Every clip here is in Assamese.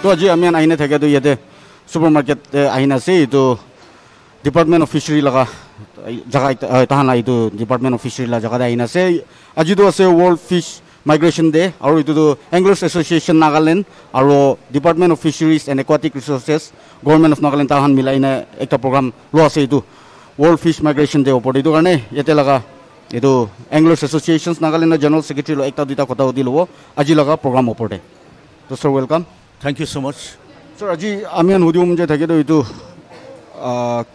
তো আজি আমি আহি নাথাকে তো ইয়াতে ছুপাৰ মাৰ্কেট আহি নাছে এইটো ডিপাৰ্টমেণ্ট অফ ফিচাৰী লগা জেগা তাহান এইটো ডিপাৰ্টমেণ্ট অফ ফিচাৰী লগা জেগাতে আহি নাছে আজিতো আছে ৱৰ্ল্ড ফিছ মাইগ্ৰেশ্যন ডে আৰু এইটোতো এংগ্লাৰ্ছ এছ'চিয়েশ্যন নাগালেণ্ড আৰু department of fisheries and aquatic resources government of Nagaland তাহান মিলাই কিনে এটা প্ৰগ্ৰাম লোৱা আছে এইটো ৱৰ্ল্ড ফিছ মাইগ্ৰেশ্যন ডে ওপৰত। এইটো কাৰণে ইয়াতে লগা এইটো এংগ্লাৰ্ছ এছ'চিয়েশ্যনছ নাগালেণ্ডৰ জেনেৰেল ছেক্ৰেটেৰী একটা দুটা কথা সুধি ল'ব। আজি লগা প্ৰগ্ৰাম ওপৰতে। তো sir welcome Thank you so much. Sir আজি আমি সুধিম যে থাকেতো এইটো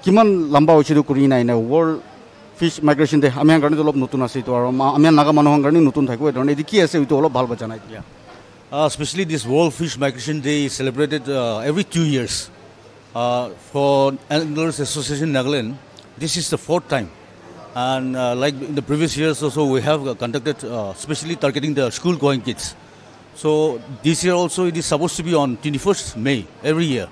কিমান লম্বা হৈছে এইটো কৰি নাই নে ৱৰ্ল্ড ফিছ মাইগ্ৰেশ্যন ডে আমি কাৰণেতো অলপ নতুন আছে এইটো আৰু আমি নাগা মানুহৰ কাৰণে নতুন থাকোঁ এইটো কাৰণে এইটো কি আছে এইটো অলপ ভাল জনাই দিয়া Uh, especially this World Fish Migration Day is celebrated uh, every two years. Uh, for Anglers Association Nagaland, this is the fourth time. And uh, like in the previous years also, we have uh, conducted, uh, especially targeting the school-going kids. So this year also, it is supposed to be on 21st May every year.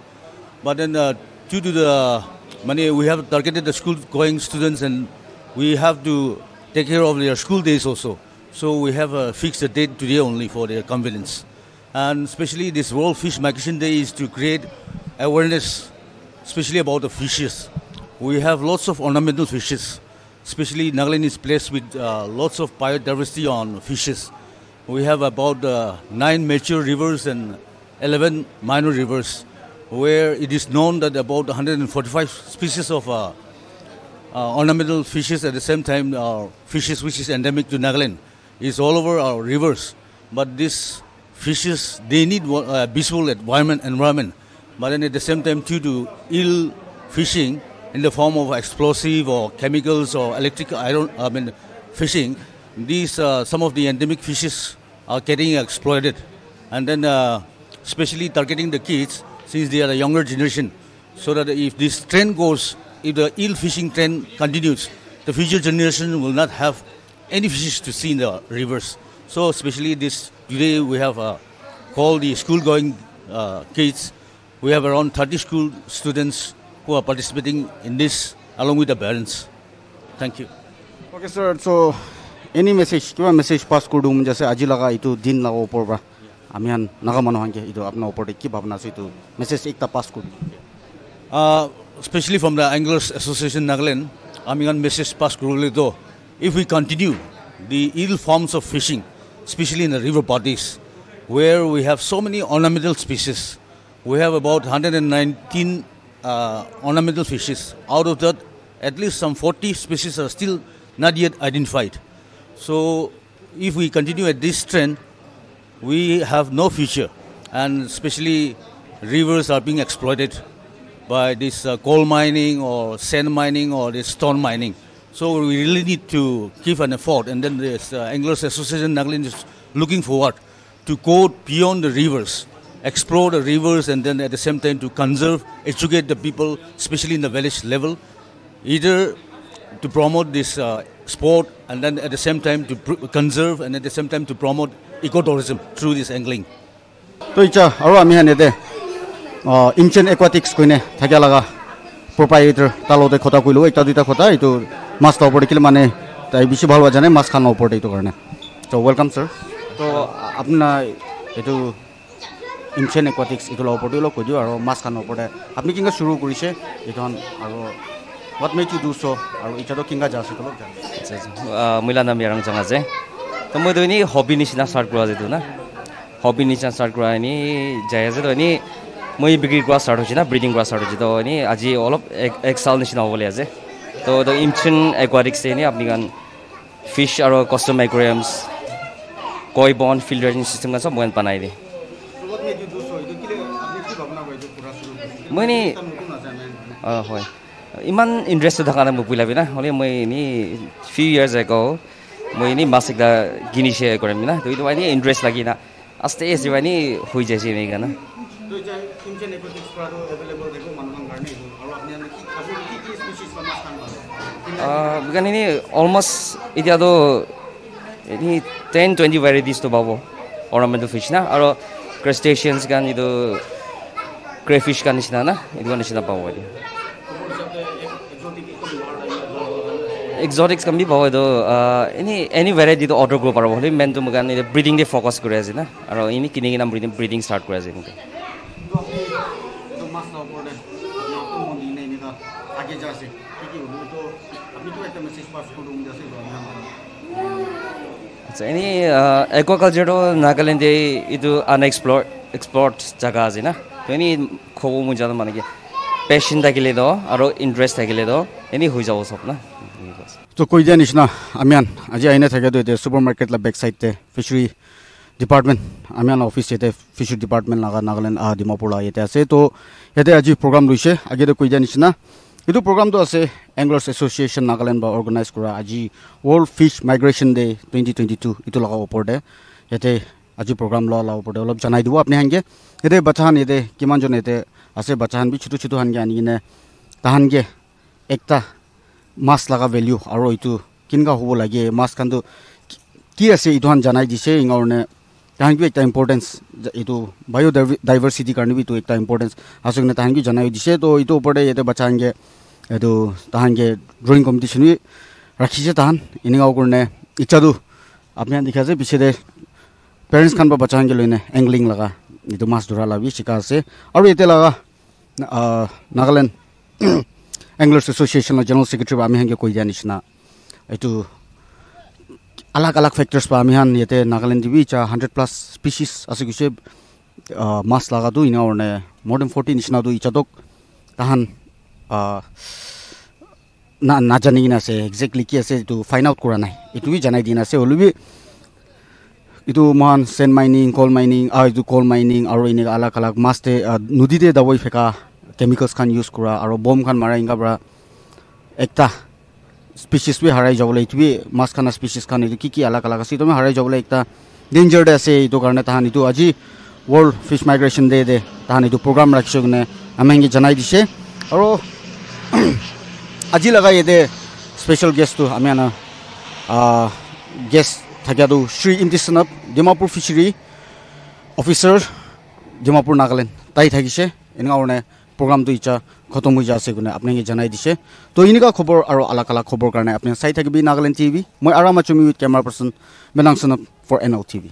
But then uh, due to the money, we have targeted the school-going students and we have to take care of their school days also. So we have uh, fixed a date today only for their convenience. And especially this World Fish Migration Day is to create awareness, especially about the fishes. We have lots of ornamental fishes, especially Nagaland is placed with uh, lots of biodiversity on fishes. We have about uh, nine mature rivers and 11 minor rivers, where it is known that about 145 species of uh, uh, ornamental fishes at the same time uh, fishes which is endemic to Nagaland is all over our rivers. But these fishes they need uh, peaceful environment environment. But then at the same time due to ill fishing in the form of explosive or chemicals or electric iron I mean fishing, these uh, some of the endemic fishes are getting exploited. And then uh, especially targeting the kids since they are a younger generation. So that if this trend goes, if the ill fishing trend continues, the future generation will not have any fish to see in the rivers. So especially this, today we have uh, called the school-going uh, kids. We have around 30 school students who are participating in this along with the parents. Thank you. Okay, sir. So any message কিবা মেছেজ পাছ কৰি দিওঁ যে আজি লগা এইটো দিন লগা ওপৰৰ পৰা আমি নগা মানুহ সংখ্যা এইটো আপোনাৰ ওপৰতে কি ভাৱনা আছে এইটো মেছেজ এটা পাছ কৰি দিওঁ specially from the anglers association Nagaland আমি মেছেজ পাছ কৰিবলৈ তো if we continue the ill forms of fishing specially in the river parts where we have so' many ornamental species we have about hundred and nineteen ornamental fishes out of that at least some forty species are still not yet identified So, if we continue at this trend, we have no future, and especially rivers are being exploited by this uh, coal mining or sand mining or this stone mining. So we really need to give an effort, and then this uh, Anglers Association Nagaland is looking forward to go beyond the rivers, explore the rivers, and then at the same time to conserve, educate the people, especially in the village level, either to promote this uh, sport, and then at the same time to conserve, and at the same time to promote ecotourism through this angling. তো ইচ্ছা আৰু আমি সেনেতে ইনচেণ্ট একুৱাটিক্স কৈনে থাকে লগা প্ৰপাইটাৰ তাৰ লগতে খটা কৰিলোঁ এটা দুটা খটা এইটো মাছ তাৰ ওপৰত দেখিলে মানে তাই বেছি ভাল হোৱা জানে মাছ খানৰ ওপৰত এইটো কাৰণে ত' ৱেলকাম ছাৰ তো আপোনাৰ এইটো ইনচেণ্ট একুৱাটিক্স এইটো লগৰ ওপৰতে অলপ কৈ দিওঁ আৰু মাছ খানৰ ওপৰতে আপুনি কেনেকৈ চুৰু কৰিছে এইখন আৰু what make you do so' আৰু এতিয়াতো কেনেকৈ যা আছে অলপ জানে আচ্ছা আচ্ছা আহ, মইলা নাম ইয়াৰাং জং আছে তো মই তো এনেই হবি নিচিনা ষ্টাৰ্ট কৰা যিটো না হবি নিচিনা ষ্টাৰ্ট কৰা এনেই যাই আছে তো এনেই মই বিক্ৰী কৰা ষ্টাৰ্ট হৈছে না ব্ৰিডিং কৰা ষ্টাৰ্ট হৈছে তো এনেই আজি অলপ এক এক চাল নিচিনা হ'বলৈ আছে তো তো ইমচিন একুৱাটিক্স এনেই আপুনি কাৰণ ফিছ আৰু কষ্টম একুৰিয়ামছ কয় বন ফিল্টাৰিং চিষ্টেম চব মই বনাই দিয়ে মই এনেই অঁ হয় ইমান ইণ্টাৰেষ্টটো থকা নাই মোক বুলাবি না? হ'লে মই এনেই ফিউ ইয়াৰ্ছ এগ মই এনেই মাছ একটা কিনিছে কৰিম না? তো এনেই ইণ্টাৰেষ্ট লাগি না। আস্তে আস্তে এনেই হৈ যাইছে এনেই না। কাৰণ এনেই অলমষ্ট এতিয়াতো এনেই টেন টুৱেণ্টি ভেৰাইটিজটো পাব অৰ্নামেণ্টেল ফিছ না? আৰু ক্ৰেষ্টেচিয়ানছ কাৰণ এইটো ক্ৰেফিছ কাৰণ নিচিনা না? এইটো নিচিনা পাব এতিয়া। এক্সটিক্স কামি পাব এইটো এনেই এনি ভেৰাইটিটো অৰ্ডাৰ কৰিব পাৰোঁ হ'লে মেইন তো ব্ৰিডিং ব্ৰিডিংতে ফ'কাচ কৰি আছে না আৰু এনেই কিনি কিনে ব্ৰিডিং ব্ৰিডিং ষ্টাৰ্ট কৰি আছে এনেকৈ আচ্ছা এনেই একুৱাকালচাৰটো নাগালেণ্ডে এইটো আনএক্সপ্ল'ৰ এক্সপ্ল'ৰ্ড জেগা আছে না তো এনেই খবৰ মোৰ জানো মানে কি পেচেণ্ট থাকিলে দ আৰু ইণ্টাৰেষ্ট থাকিলে দ এনেই হৈ যাব চব না তো কৈ দিয়া নিচিনা আমি আন আজি আইনে থাকেতো এতিয়া ছুপাৰ মাৰ্কেট বেক চাইডতে ফিচাৰী ডিপাৰ্টমেণ্ট আমি আন অফিচ ইয়াতে ফিচাৰী ডিপাৰ্টমেণ্ট লগা নাগালেণ্ড আহ ডিমাপুৰ ইয়াতে আছে। তো ইয়াতে আজি প্ৰগ্ৰাম লৈছে আগেতে কৈ দিয়া নিচিনা। এইটো প্ৰগ্ৰামটো আছে এংগলাৰ্ছ এছ'চিয়েশ্যন নাগালেণ্ড বা অৰ্গেনাইজ কৰা আজি world fish migration day twenty twenty two এইটো লগা ওপৰতে। ইয়াতে আজি প্ৰগ্ৰাম লোৱা লোৱা ওপৰতে অলপ জনাই দিব আপুনি সানগে ইয়াতে বাচ্চাহান ইয়াতে কিমানজন ইয়াতে আছে? বাচ্চাহান বি ছোটো ছোটো সানগে আনি কিনে তাহানগে একটা মাছ লগা ভেলিউ আৰু এইটো কেনেকুৱা হ'ব লাগে মাছ খানটো কি- আছে এইটো হান জনাই দিছে সেইকাৰণে তাহানকি একটা ইম্পৰ্টেঞ্চ এইটো বায়' ডাইভাৰ্চিটিৰ কাৰণে এইটো একটা ইম্পৰ্টেঞ্চ আছে কিনে তাহানকি জনাই দিছে তো এইটো ওপৰতে ইয়াতে বাচ্চাহানগে এইটো তাহানগে ড্ৰয়িং কম্পিটিশ্যন ৰাখিছে তাহান এনেকুৱা কাৰণে ইচ্ছাটো আপুনি দেখা আছে পিছতে পেৰেণ্টছ খান বা বাচ্চাহানকে লৈ নে এংলিং লগা এইটো মাছ ধৰা লাগি শিকা আছে আৰু এতিয়া লগা নাগালেণ্ড এংগলাৰ্ছ এছ'চিয়েশ্যনৰ জেনেৰেল ছেক্ৰেটাৰী আমি সেনেকৈ কৈ দিয়া নিচিনা এইটো আলাগ আলাগ ফেক্টৰ্ছ বা আমি হান ইয়াতে নাগালেণ্ড টিভি এতিয়া হাণ্ড্ৰেড প্লাছ স্পিচিছ আছে কৈছে মাছ লগাটো ইনা কাৰণে মোৰ দেন ফৰ্টি নিচিনাটো ইচ্ছাটোক তাহান নাজানি কিনে আছে একজেক্টলি কি আছে এইটো ফাইণ্ড আউট কৰা নাই এইটো বি জনাই দি আছে হ'লেও বি এইটো মহান চেণ্ড মাইনিং কল মাইনিং আৰু এইটো কল মাইনিং আৰু এনেকুৱা আলাগ আলাগ মাছতে নদীতে দাবই ফেকা কেমিকেলছ খান ইউজ কৰা আৰু বম খান মাৰা এনেকুৱা পৰা একটা স্পিচিছ বি হাৰাই যাবলৈ এইটো বি মাছ খানা স্পিচিছ খান এইটো কি কি আলাগ আলাগ আছে এইটো হাৰাই যাবলৈ একটা ডেঞ্জাৰ্ড আছে এইটো কাৰণে তাহান এইটো আজি ৱৰ্ল্ড ফিছ মাইগ্ৰেশ্যন ডে দে তাহান এইটো প্ৰগ্ৰাম ৰাখিছোঁ কিনে আমি জনাই দিছে আৰু আজি লগা ইয়াতে স্পেচিয়েল গেষ্টটো আমি আনা গেষ্ট থাকাটো শ্ৰী ইমতিচনব ডিমাপুৰ ফিচাৰী অফিচাৰ ডিমাপুৰ নাগালেণ্ড তাই থাকিছে এনেকুৱা কাৰণে প্ৰগ্ৰামটো ইচ্ছা খতম হৈ যায় আছে কোনে আপোনালোকে জনাই দিছে তো এনেকুৱা খবৰ আৰু আলাগ আলাগ খবৰ কাৰণে আপুনি চাই থাকিবি নাগালেণ্ড টিভি মই Aram Achumi with camera person Benangchanob for N O' TV